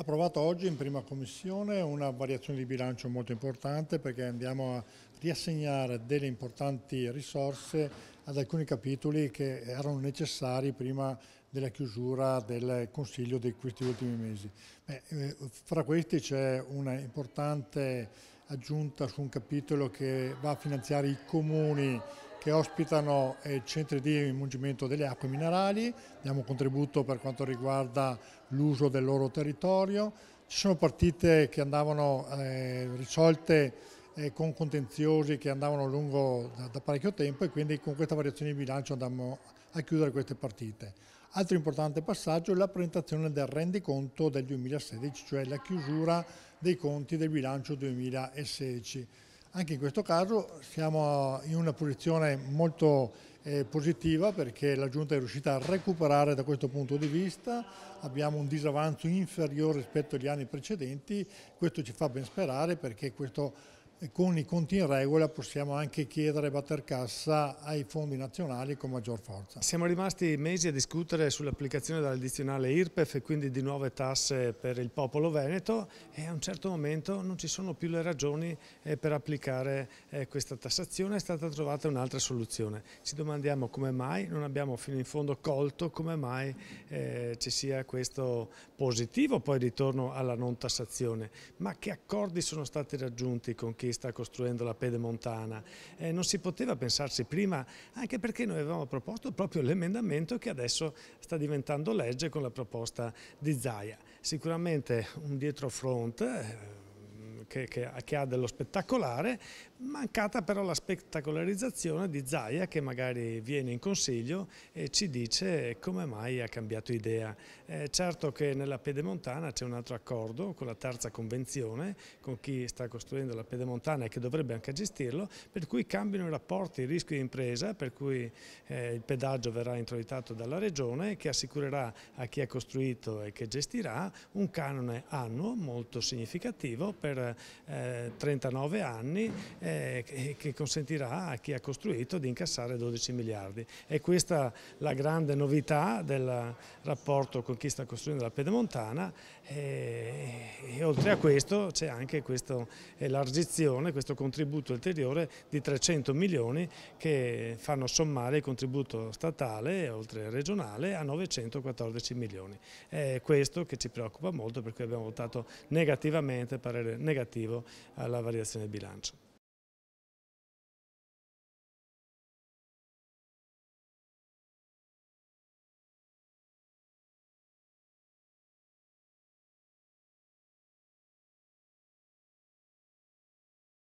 Approvato oggi in prima commissione una variazione di bilancio molto importante perché andiamo a riassegnare delle importanti risorse ad alcuni capitoli che erano necessari prima della chiusura del Consiglio di questi ultimi mesi. Beh, eh, fra questi c'è una importante aggiunta su un capitolo che va a finanziare i comuni che ospitano eh, centri di imungimento delle acque minerali, diamo un contributo per quanto riguarda l'uso del loro territorio. Ci sono partite che andavano eh, risolte eh, con contenziosi che andavano lungo da, da, parecchio tempo e quindi con questa variazione di bilancio andiamo a chiudere queste partite. Altro importante passaggio è la presentazione del rendiconto del 2016, cioè la chiusura dei conti del bilancio 2016. Anche in questo caso siamo in una posizione molto eh, positiva perché la Giunta è riuscita a recuperare da questo punto di vista, abbiamo un disavanzo inferiore rispetto agli anni precedenti, questo ci fa ben sperare perché questo con i conti in regola possiamo anche chiedere batter cassa ai fondi nazionali con maggior forza. Siamo rimasti mesi a discutere sull'applicazione dell'addizionale IRPEF e quindi di nuove tasse per il popolo veneto e a un certo momento non ci sono più le ragioni eh, per applicare eh, questa tassazione, è stata trovata un'altra soluzione. Ci domandiamo come mai non abbiamo fino in fondo colto come mai eh, ci sia questo positivo poi ritorno alla non tassazione, ma che accordi sono stati raggiunti con chi sta costruendo la pedemontana. Eh, non si poteva pensarsi prima, anche perché noi avevamo proposto proprio l'emendamento che adesso sta diventando legge con la proposta di Zaia. Sicuramente un dietro front eh, che, che, che, ha dello spettacolare, mancata però la spettacolarizzazione di Zaia che magari viene in consiglio e ci dice come mai ha cambiato idea. Eh, certo che nella Pedemontana c'è un altro accordo con la terza convenzione, con chi sta costruendo la Pedemontana e che dovrebbe anche gestirlo, per cui cambiano i rapporti rischio di impresa, per cui eh, il pedaggio verrà introitato dalla Regione che assicurerà a chi ha costruito e che gestirà un canone annuo molto significativo per eh, 39 anni eh, che consentirà a chi ha costruito di incassare 12 miliardi. È questa la grande novità del rapporto con chi sta costruendo la pedemontana e, e oltre a questo c'è anche questa elargizione, questo contributo ulteriore di 300 milioni che fanno sommare il contributo statale oltre regionale a 914 milioni. È questo che ci preoccupa molto perché abbiamo votato negativamente, parere negativo alla variazione del bilancio.